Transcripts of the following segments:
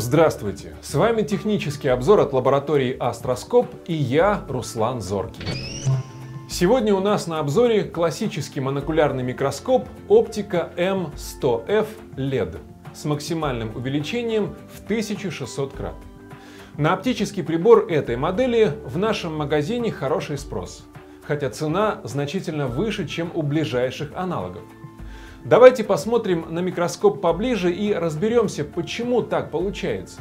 Здравствуйте! С вами технический обзор от лаборатории Астроскоп и я, Руслан Зоркий. Сегодня у нас на обзоре классический монокулярный микроскоп оптика M100F LED с максимальным увеличением в 1600 крат. На оптический прибор этой модели в нашем магазине хороший спрос, хотя цена значительно выше, чем у ближайших аналогов. Давайте посмотрим на микроскоп поближе и разберемся, почему так получается.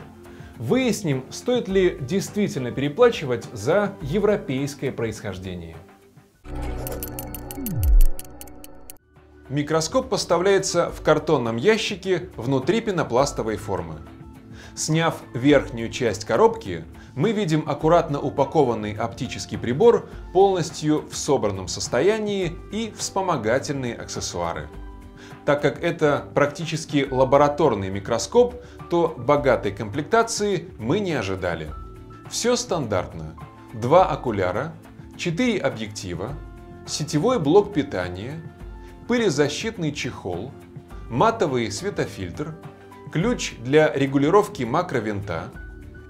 Выясним, стоит ли действительно переплачивать за европейское происхождение. Микроскоп поставляется в картонном ящике внутри пенопластовой формы. Сняв верхнюю часть коробки, мы видим аккуратно упакованный оптический прибор полностью в собранном состоянии и вспомогательные аксессуары. Так как это практически лабораторный микроскоп, то богатой комплектации мы не ожидали. Все стандартно. Два окуляра, четыре объектива, сетевой блок питания, пылезащитный чехол, матовый светофильтр, ключ для регулировки макровинта,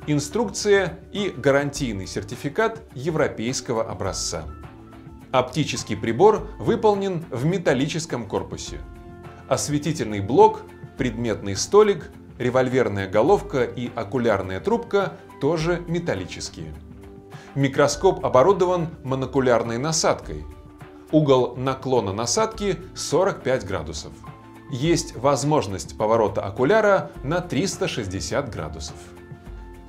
инструкция и гарантийный сертификат европейского образца. Оптический прибор выполнен в металлическом корпусе осветительный блок, предметный столик, револьверная головка и окулярная трубка тоже металлические. Микроскоп оборудован монокулярной насадкой. Угол наклона насадки 45 градусов. Есть возможность поворота окуляра на 360 градусов.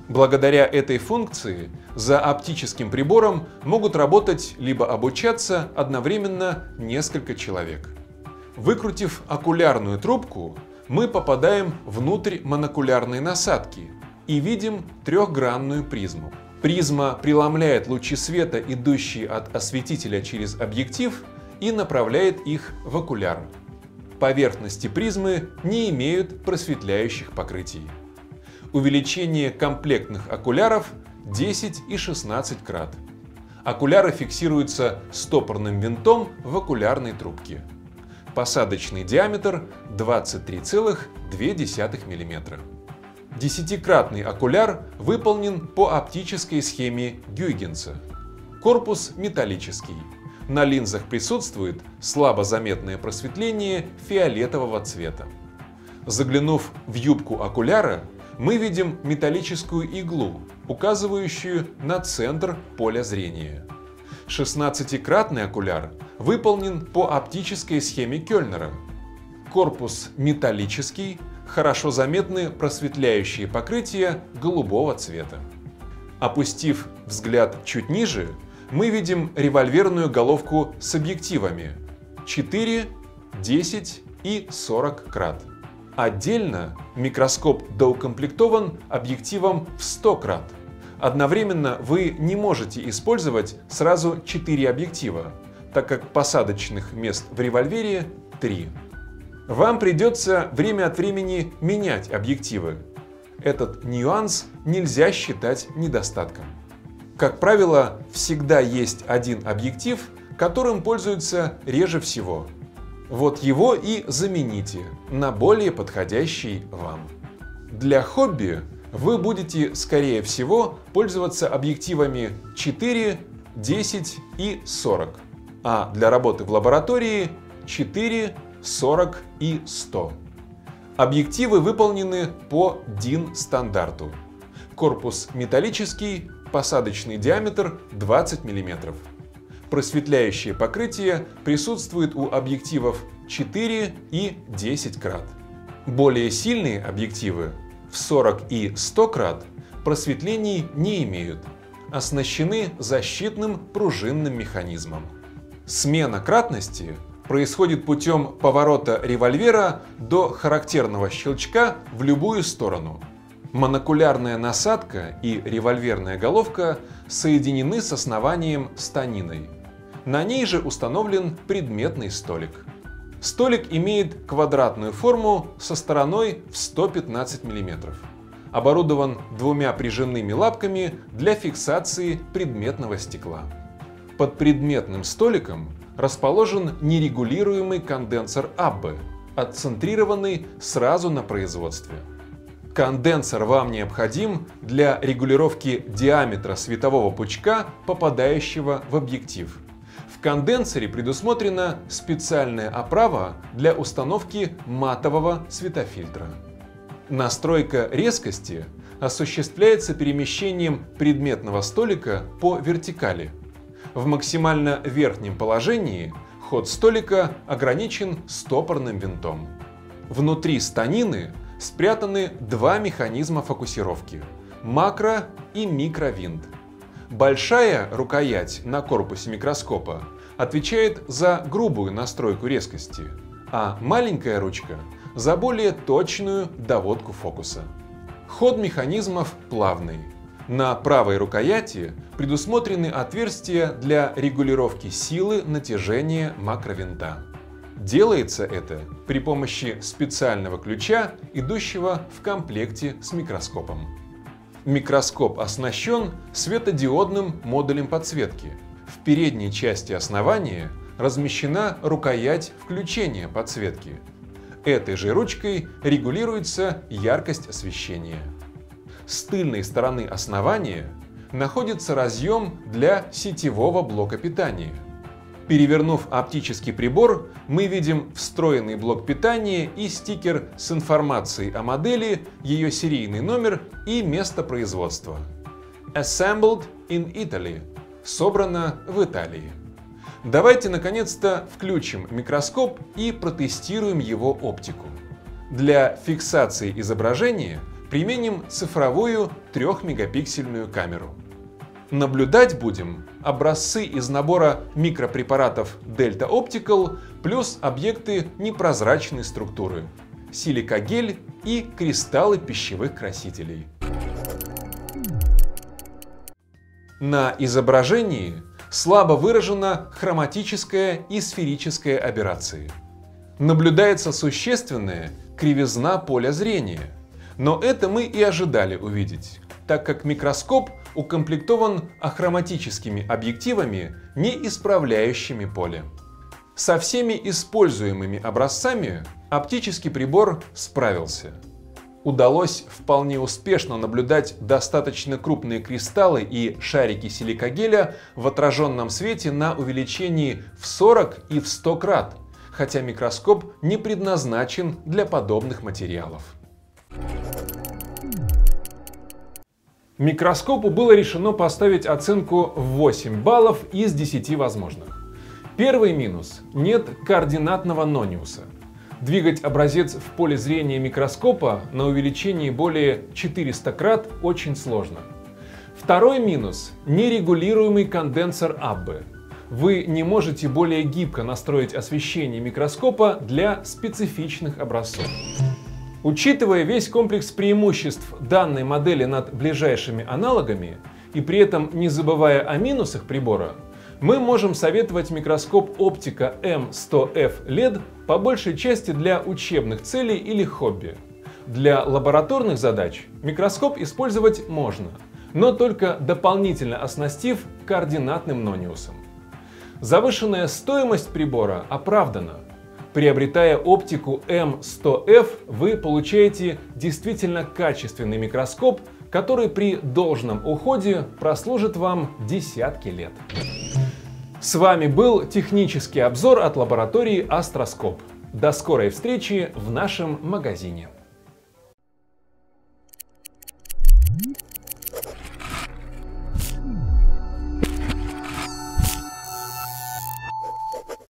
Благодаря этой функции за оптическим прибором могут работать либо обучаться одновременно несколько человек – Выкрутив окулярную трубку, мы попадаем внутрь монокулярной насадки и видим трехгранную призму. Призма преломляет лучи света, идущие от осветителя через объектив, и направляет их в окуляр. Поверхности призмы не имеют просветляющих покрытий. Увеличение комплектных окуляров 10 и 16 крат. Окуляры фиксируются стопорным винтом в окулярной трубке. Посадочный диаметр 23,2 мм. Десятикратный окуляр выполнен по оптической схеме Гюйгенса. Корпус металлический. На линзах присутствует слабо заметное просветление фиолетового цвета. Заглянув в юбку окуляра, мы видим металлическую иглу, указывающую на центр поля зрения. 16-кратный окуляр выполнен по оптической схеме Кёльнера. Корпус металлический, хорошо заметны просветляющие покрытия голубого цвета. Опустив взгляд чуть ниже, мы видим револьверную головку с объективами 4, 10 и 40 крат. Отдельно микроскоп доукомплектован объективом в 100 крат. Одновременно вы не можете использовать сразу 4 объектива, так как посадочных мест в револьвере 3. Вам придется время от времени менять объективы. Этот нюанс нельзя считать недостатком. Как правило, всегда есть один объектив, которым пользуются реже всего. Вот его и замените на более подходящий вам. Для хобби вы будете, скорее всего, пользоваться объективами 4, 10 и 40, а для работы в лаборатории 4, 40 и 100. Объективы выполнены по DIN стандарту. Корпус металлический, посадочный диаметр 20 мм. Просветляющее покрытие присутствует у объективов 4 и 10 крат. Более сильные объективы в 40 и 100 крат просветлений не имеют, оснащены защитным пружинным механизмом. Смена кратности происходит путем поворота револьвера до характерного щелчка в любую сторону. Монокулярная насадка и револьверная головка соединены с основанием станиной. На ней же установлен предметный столик. Столик имеет квадратную форму со стороной в 115 мм. Оборудован двумя прижимными лапками для фиксации предметного стекла. Под предметным столиком расположен нерегулируемый конденсор Аббе, отцентрированный сразу на производстве. Конденсор вам необходим для регулировки диаметра светового пучка, попадающего в объектив. В конденсоре предусмотрена специальная оправа для установки матового светофильтра. Настройка резкости осуществляется перемещением предметного столика по вертикали. В максимально верхнем положении ход столика ограничен стопорным винтом. Внутри станины спрятаны два механизма фокусировки – макро- и микровинт. Большая рукоять на корпусе микроскопа отвечает за грубую настройку резкости, а маленькая ручка – за более точную доводку фокуса. Ход механизмов плавный. На правой рукояти предусмотрены отверстия для регулировки силы натяжения макровинта. Делается это при помощи специального ключа, идущего в комплекте с микроскопом. Микроскоп оснащен светодиодным модулем подсветки. В передней части основания размещена рукоять включения подсветки. Этой же ручкой регулируется яркость освещения. С тыльной стороны основания находится разъем для сетевого блока питания – Перевернув оптический прибор, мы видим встроенный блок питания и стикер с информацией о модели, ее серийный номер и место производства. Assembled in Italy. Собрано в Италии. Давайте наконец-то включим микроскоп и протестируем его оптику. Для фиксации изображения применим цифровую 3-мегапиксельную камеру. Наблюдать будем образцы из набора микропрепаратов Delta Optical плюс объекты непрозрачной структуры, силикагель и кристаллы пищевых красителей. На изображении слабо выражена хроматическая и сферическая аберрации. Наблюдается существенная кривизна поля зрения, но это мы и ожидали увидеть, так как микроскоп укомплектован ахроматическими объективами, не исправляющими поле. Со всеми используемыми образцами оптический прибор справился. Удалось вполне успешно наблюдать достаточно крупные кристаллы и шарики силикагеля в отраженном свете на увеличении в 40 и в 100 крат, хотя микроскоп не предназначен для подобных материалов. Микроскопу было решено поставить оценку в 8 баллов из 10 возможных. Первый минус – нет координатного нониуса. Двигать образец в поле зрения микроскопа на увеличении более 400 крат очень сложно. Второй минус – нерегулируемый конденсор Аббе. Вы не можете более гибко настроить освещение микроскопа для специфичных образцов. Учитывая весь комплекс преимуществ данной модели над ближайшими аналогами и при этом не забывая о минусах прибора, мы можем советовать микроскоп оптика M100F LED по большей части для учебных целей или хобби. Для лабораторных задач микроскоп использовать можно, но только дополнительно оснастив координатным нониусом. Завышенная стоимость прибора оправдана – Приобретая оптику M100F, вы получаете действительно качественный микроскоп, который при должном уходе прослужит вам десятки лет. С вами был технический обзор от лаборатории Астроскоп. До скорой встречи в нашем магазине.